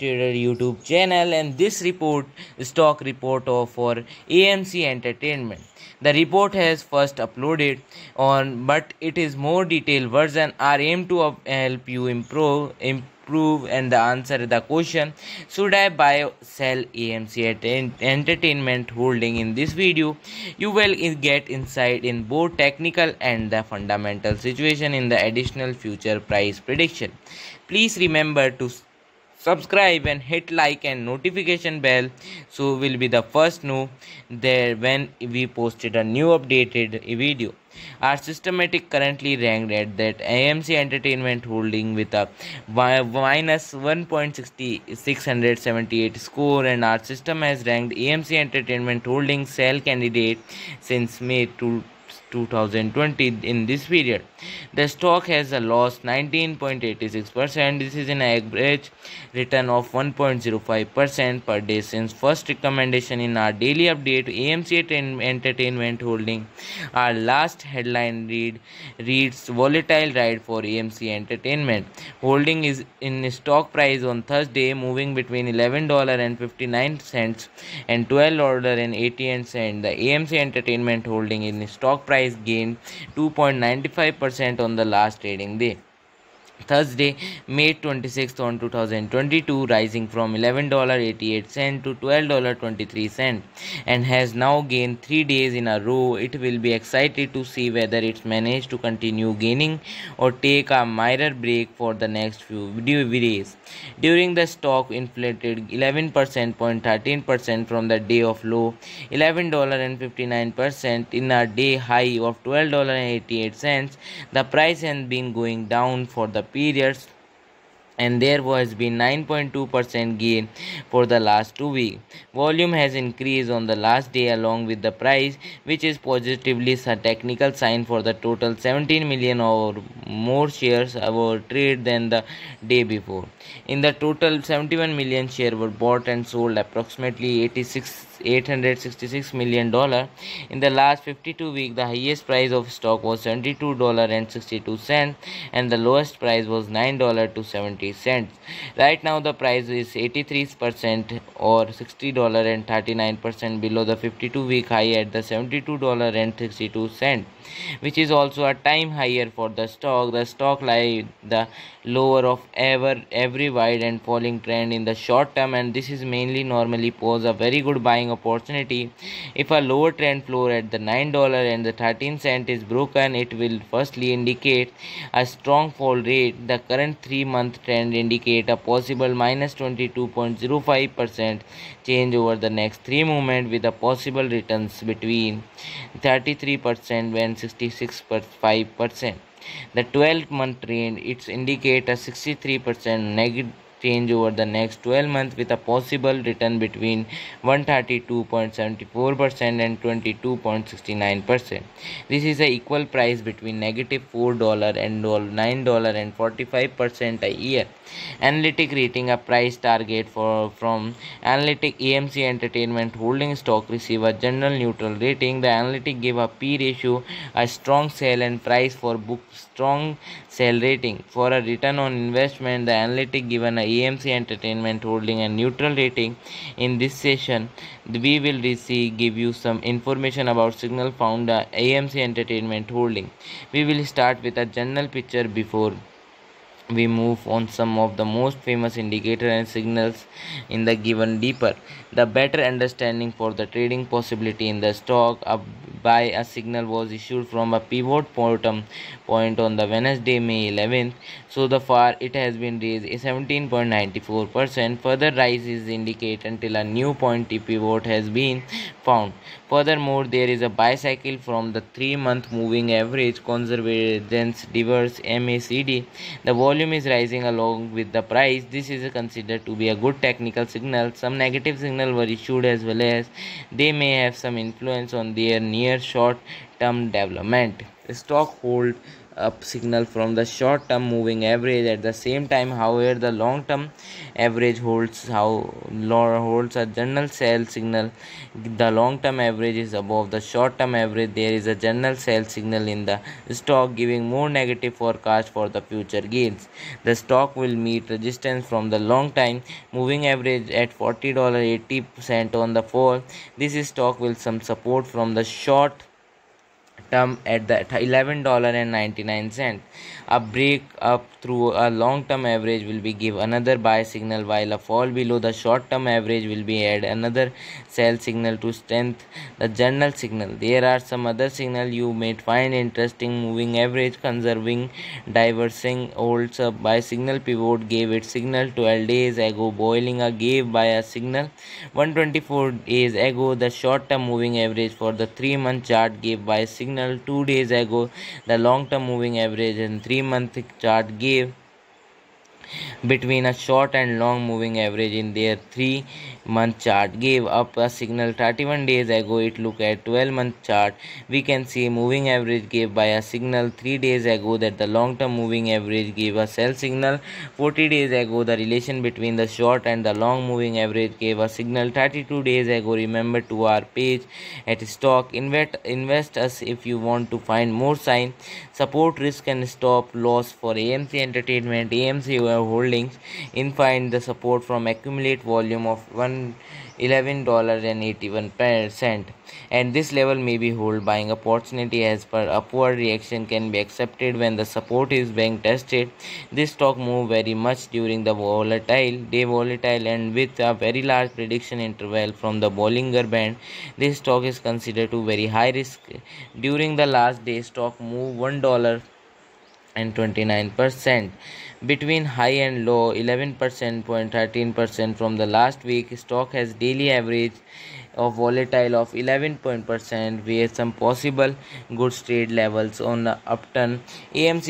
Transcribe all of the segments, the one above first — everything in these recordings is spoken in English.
YouTube channel and this report stock report of for AMC Entertainment. The report has first uploaded on but it is more detailed version are aimed to help you improve improve and the answer the question should I buy sell AMC Entertainment holding in this video you will get insight in both technical and the fundamental situation in the additional future price prediction. Please remember to subscribe and hit like and notification bell. So will be the first know there when we posted a new updated video. Our systematic currently ranked at that AMC Entertainment holding with a minus 1.678 score and our system has ranked AMC Entertainment holding sell candidate since May to 2020 in this period. The stock has a loss 19.86% this is an average return of 1.05% per day since first recommendation in our daily update amc entertainment holding. Our last headline read reads volatile ride for amc entertainment. Holding is in stock price on thursday moving between $11.59 and $12.88 the amc entertainment holding in stock price price gained 2.95% on the last trading day. Thursday, May 26th on 2022, rising from $11.88 to $12.23 and has now gained 3 days in a row. It will be excited to see whether it's managed to continue gaining or take a minor break for the next few days. During the stock inflated 11% 0.13% from the day of low, $11.59% in a day high of $12.88. The price has been going down for the periods and there has been 9.2% gain for the last two weeks. Volume has increased on the last day along with the price, which is positively a technical sign for the total 17 million or more shares were traded than the day before. In the total, 71 million shares were bought and sold, approximately 86 866 million dollar. In the last 52 weeks the highest price of stock was 72 dollar and 62 cents and the lowest price was 9 dollar to 70 cents. Right now the price is 83 percent or 60 dollar and 39 percent below the 52 week high at the 72 dollar and 62 cent which is also a time higher for the stock. The stock lie the lower of ever every wide and falling trend in the short term and this is mainly normally pose a very good buying opportunity. If a lower trend floor at the 9 dollar and the 13 cent is broken it will firstly indicate a strong fall rate. The current 3 month trend indicate a possible minus minus 22.05 percent change over the next three movement with a possible returns between 33 percent when 66.5 percent. The 12 month trend it's indicate a 63 percent negative change over the next 12 months with a possible return between 132.74% and 22.69%. This is a equal price between negative $4 and $9 and 45% a year. Analytic rating a price target for from Analytic AMC Entertainment holding stock receive a general neutral rating. The Analytic give a P ratio a strong sell and price for book strong sell rating. For a return on investment, the Analytic given a AMC Entertainment holding a neutral rating. In this session, we will receive give you some information about signal founder AMC Entertainment holding. We will start with a general picture before we move on some of the most famous indicator and signals in the given deeper. The better understanding for the trading possibility in the stock a buy a signal was issued from a pivot bottom point on the Wednesday May 11th so the far it has been raised 17.94% further rise is indicated until a new point pivot has been found furthermore there is a bicycle from the 3 month moving average convergence diverse MACD the volume is rising along with the price. This is considered to be a good technical signal. Some negative signal were issued as well as they may have some influence on their near short term development stock hold up signal from the short term moving average at the same time. However the long term average holds how holds a general sell signal. The long term average is above the short term average. There is a general sell signal in the stock giving more negative forecast for the future gains. The stock will meet resistance from the long time moving average at $40.80 on the fall. This stock will some support from the short term at the $11.99 a break up through a long term average will be give another buy signal while a fall below the short term average will be add another sell signal to strength the general signal. There are some other signal you may find interesting moving average conserving diversing holds up by signal pivot gave its signal 12 days ago. Bollinger gave by a signal 124 days ago. The short term moving average for the 3 month chart gave by signal 2 days ago the long term moving average and 3 month chart gave between a short and long moving average in their 3 month chart gave up a signal. 31 days ago it look at 12 month chart. We can see moving average gave by a signal. 3 days ago that the long term moving average gave a sell signal. 40 days ago the relation between the short and the long moving average gave a signal. 32 days ago remember to our page at stock. Invest invest us if you want to find more sign. Support risk and stop loss for amc entertainment amc holdings. In find the support from accumulate volume of one eleven dollar and this level may be hold buying opportunity as per upward reaction can be accepted when the support is being tested. This stock move very much during the volatile day volatile and with a very large prediction interval from the bollinger band this stock is considered to very high risk. During the last day stock move one dollar and 29% between high and low 11% 0.13% from the last week stock has daily average of volatile of 11 percent with some possible goods trade levels on the upturn. Amc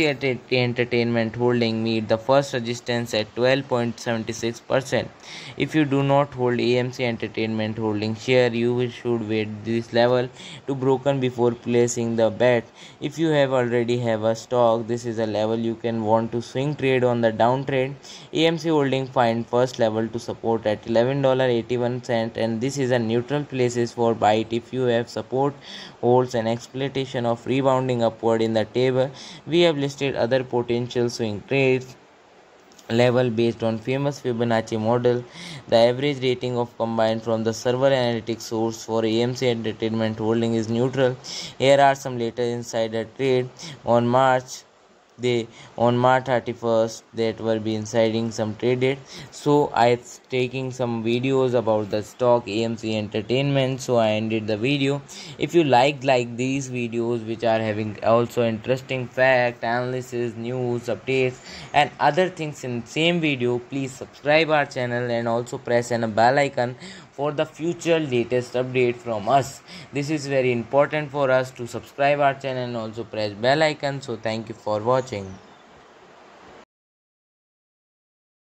entertainment holding meet the first resistance at 12.76 percent. If you do not hold amc entertainment holding share you should wait this level to broken before placing the bet. If you have already have a stock this is a level you can want to swing trade on the downtrend amc holding find first level to support at $11.81 and this is a neutral places for bite if you have support holds and exploitation of rebounding upward in the table we have listed other potential swing trades level based on famous Fibonacci model. The average rating of combined from the server analytics source for AMC Entertainment holding is neutral. Here are some later insider trade on March they on march 31st that were be insiding some traded. So i taking some videos about the stock amc entertainment. So i ended the video. If you like like these videos which are having also interesting fact analysis news updates and other things in same video please subscribe our channel and also press on a bell icon for the future latest update from us. This is very important for us to subscribe our channel and also press bell icon. So thank you for watching